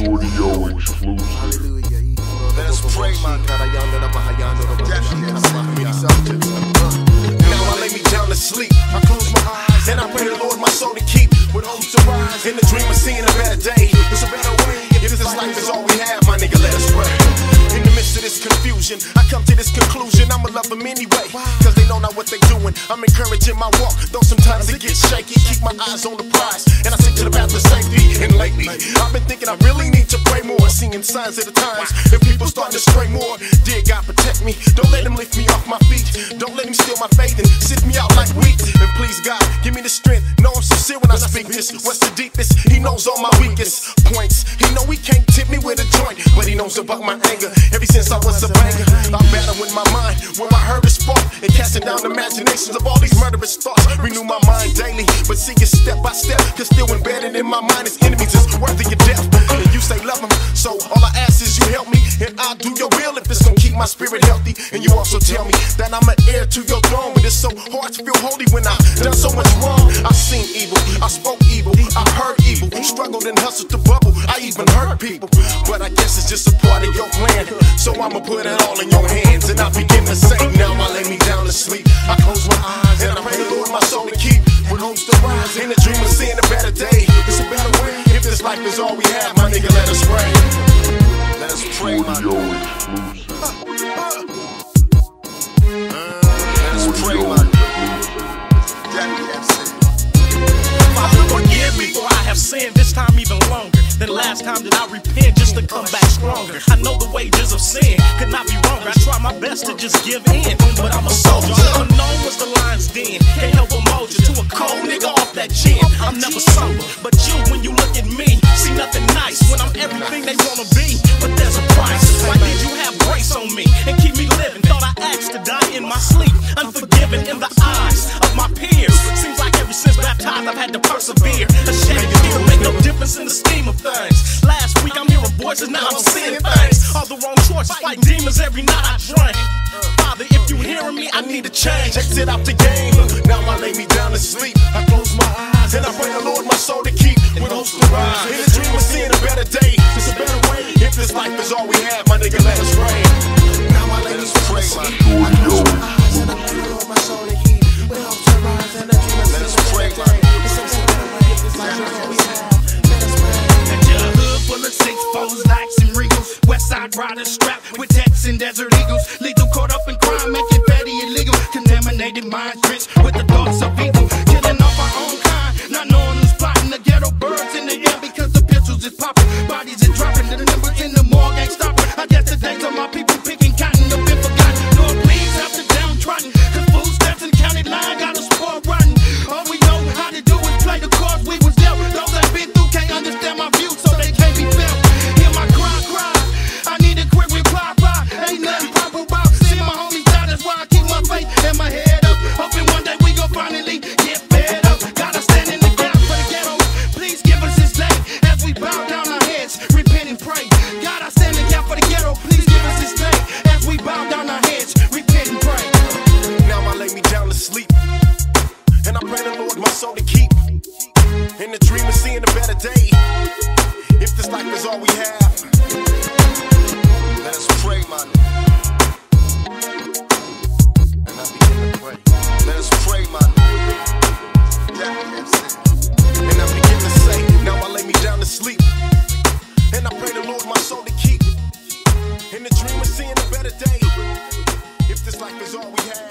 Exclusive. Let us pray, my Now I lay me down to sleep. I close my eyes and I pray the Lord my soul to keep. With hope to rise in the dream of seeing a better day. It's a better way. If this life is all we have, my nigga, let us pray. In the midst of this confusion, I come to this conclusion. I'ma love them anyway. Cause they know not what they doing. I'm encouraging my walk, though sometimes it gets shaky. Keep my eyes on the prize. And I stick to the path of safety. And lately, I've been thinking I really Seeing signs of the times. If people starting to stray more, dear God, protect me. Don't let them lift me off my feet. Don't let him steal my faith and sift me out like wheat. And please, God, give me the strength. Know I'm sincere when I speak this. What's the deepest? He knows all my weakest points. He know he can't tip me with a joint, but he knows about my anger. Ever since I was a banger, I battle with my mind when my heart and casting down the imaginations of all these murderous thoughts. Renew my mind daily, but see it step by step. Cause still embedded in my mind is enemies is worthy of death. And you say love them, so all I ask is you help me, and I'll do your will if it's gonna keep my spirit healthy. And you also tell me that I'm an heir to your throne, but it's so hard to feel holy when I've done so much wrong. I've seen evil, I spoke struggled and hustled to bubble. I even hurt people, but I guess it's just a part of your plan. So I'ma put it all in your hands, and I begin to say, now I lay me down to sleep. I close my eyes and I pray the Lord my soul to keep. With hopes to rise in a dream of seeing a better day. It's a better way. If this life is all we have, my nigga, let us pray. Let us pray, my Audio time that I repent just to come back stronger. I know the wages of sin could not be wrong. I try my best to just give in, but I'm a soldier. Unknown was the lion's den. Can't help but mold you to a cold nigga off that gin. I'm never sober, but you, when you look at me, see nothing nice when I'm everything they wanna be. But there's a price. Why did you have grace on me and keep me living? Thought I asked to die in my sleep, unforgiven in the eyes of my peers. Seems like ever since baptized, I've had to persevere. Ashamed to make no difference in the scheme of things. Last week I'm hearing voices, now I'm seeing things. All the wrong choices, fighting demons every night I drink. Father, if you hearing me, I need a change. Exit out the game. Now I lay me down to sleep. I close my eyes and I pray the Lord my soul to keep. With hopes to rise. In a dream of seeing a better day. It's a better way. If this life is all we have, my nigga, let us pray. Now I lay me down to sleep. Regals. West side riders strapped with Tex and Desert Eagles. Lethal caught up in crime, making petty illegal. Contaminated minds drenched with the thoughts of evil. All we have. Let us pray, my nigga. And I begin to pray. Let us pray, my nigga. And I begin to say, now I lay me down to sleep. And I pray the Lord my soul to keep. In the dream of seeing a better day. If this life is all we have.